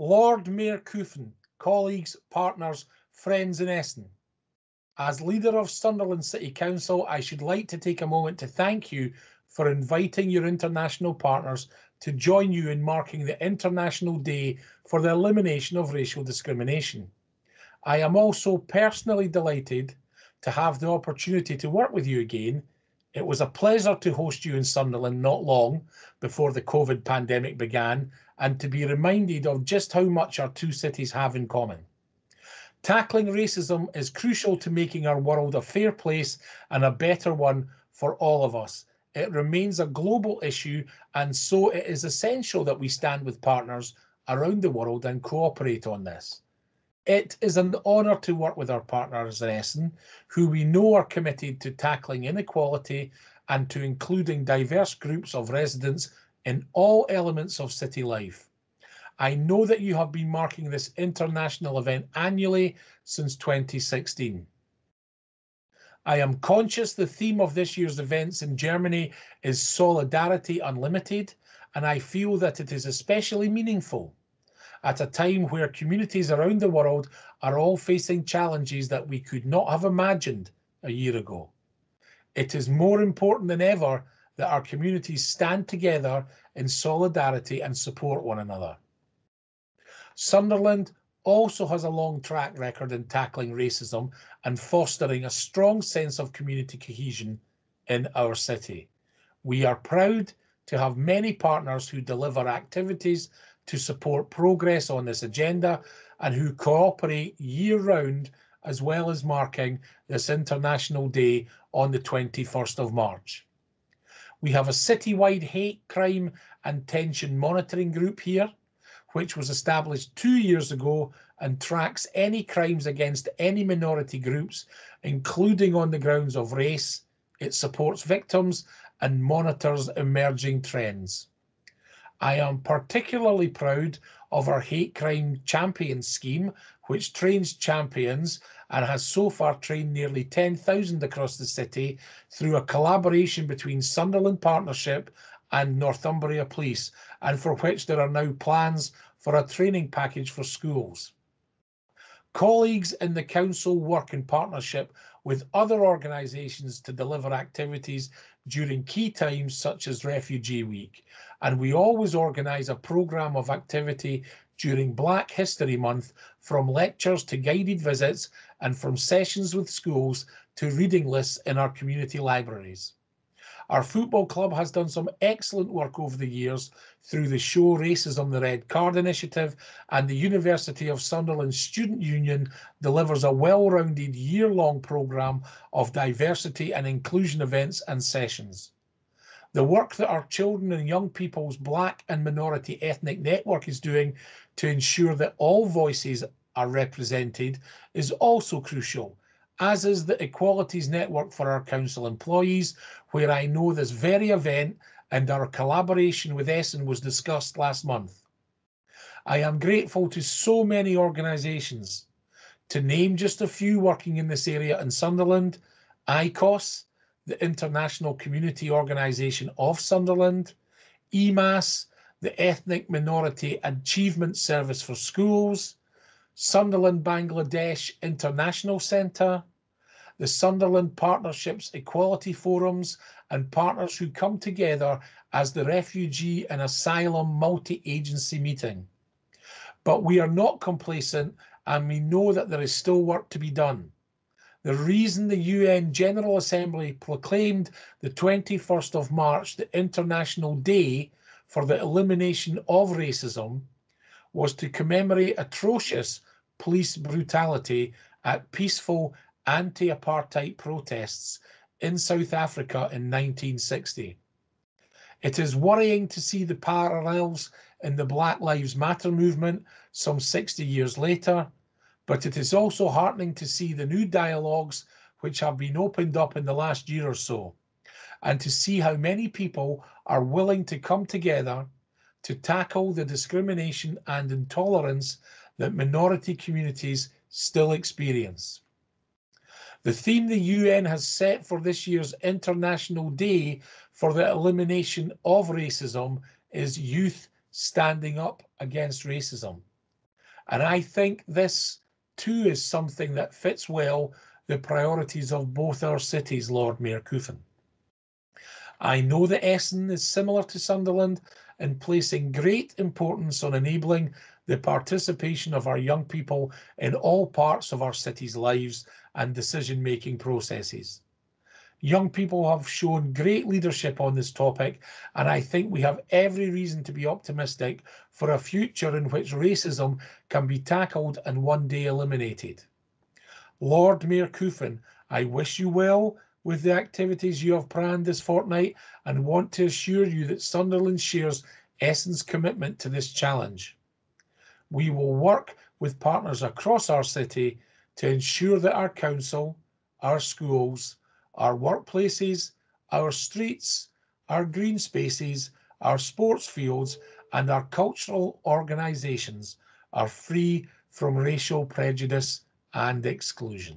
Lord Mayor Kufen, colleagues, partners, friends in Essen. As leader of Sunderland City Council, I should like to take a moment to thank you for inviting your international partners to join you in marking the International Day for the Elimination of Racial Discrimination. I am also personally delighted to have the opportunity to work with you again. It was a pleasure to host you in Sunderland not long before the COVID pandemic began and to be reminded of just how much our two cities have in common. Tackling racism is crucial to making our world a fair place and a better one for all of us. It remains a global issue, and so it is essential that we stand with partners around the world and cooperate on this. It is an honour to work with our partners in Essen, who we know are committed to tackling inequality and to including diverse groups of residents in all elements of city life. I know that you have been marking this international event annually since 2016. I am conscious the theme of this year's events in Germany is Solidarity Unlimited, and I feel that it is especially meaningful at a time where communities around the world are all facing challenges that we could not have imagined a year ago. It is more important than ever that our communities stand together in solidarity and support one another. Sunderland also has a long track record in tackling racism and fostering a strong sense of community cohesion in our city. We are proud to have many partners who deliver activities to support progress on this agenda and who cooperate year round as well as marking this International Day on the 21st of March. We have a citywide hate, crime and tension monitoring group here which was established two years ago and tracks any crimes against any minority groups, including on the grounds of race. It supports victims and monitors emerging trends. I am particularly proud of our hate crime champion scheme, which trains champions and has so far trained nearly 10,000 across the city through a collaboration between Sunderland Partnership and Northumbria Police, and for which there are now plans for a training package for schools. Colleagues in the Council work in partnership with other organisations to deliver activities during key times such as Refugee Week, and we always organise a programme of activity during Black History Month from lectures to guided visits and from sessions with schools to reading lists in our community libraries. Our football club has done some excellent work over the years through the Show Racism the Red Card initiative, and the University of Sunderland Student Union delivers a well rounded year long programme of diversity and inclusion events and sessions. The work that our children and young people's Black and minority ethnic network is doing to ensure that all voices are represented is also crucial as is the Equalities Network for our council employees, where I know this very event and our collaboration with Essen was discussed last month. I am grateful to so many organisations. To name just a few working in this area in Sunderland, ICOS, the International Community Organisation of Sunderland, EMAS, the Ethnic Minority Achievement Service for Schools, Sunderland Bangladesh International Centre, the Sunderland Partnerships Equality Forums, and partners who come together as the Refugee and Asylum Multi Agency Meeting. But we are not complacent and we know that there is still work to be done. The reason the UN General Assembly proclaimed the 21st of March the International Day for the Elimination of Racism was to commemorate atrocious police brutality at peaceful anti-apartheid protests in South Africa in 1960. It is worrying to see the parallels in the Black Lives Matter movement some 60 years later, but it is also heartening to see the new dialogues which have been opened up in the last year or so, and to see how many people are willing to come together to tackle the discrimination and intolerance that minority communities still experience. The theme the UN has set for this year's International Day for the Elimination of Racism is Youth Standing Up Against Racism. And I think this too is something that fits well the priorities of both our cities, Lord Mayor Kufen. I know that Essen is similar to Sunderland in placing great importance on enabling the participation of our young people in all parts of our city's lives and decision-making processes. Young people have shown great leadership on this topic, and I think we have every reason to be optimistic for a future in which racism can be tackled and one day eliminated. Lord Mayor Kufen, I wish you well with the activities you have planned this fortnight and want to assure you that Sunderland shares Essen's commitment to this challenge. We will work with partners across our city to ensure that our council, our schools, our workplaces, our streets, our green spaces, our sports fields, and our cultural organisations are free from racial prejudice and exclusion.